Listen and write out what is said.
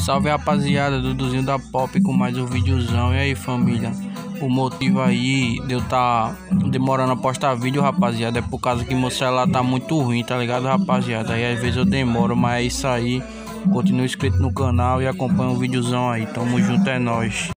Salve rapaziada, Duduzinho da Pop com mais um videozão. E aí família, o motivo aí de eu tá demorando a postar vídeo, rapaziada, é por causa que meu celular tá muito ruim, tá ligado, rapaziada? Aí às vezes eu demoro, mas é isso aí. Continue inscrito no canal e acompanha o videozão aí. Tamo junto, é nóis.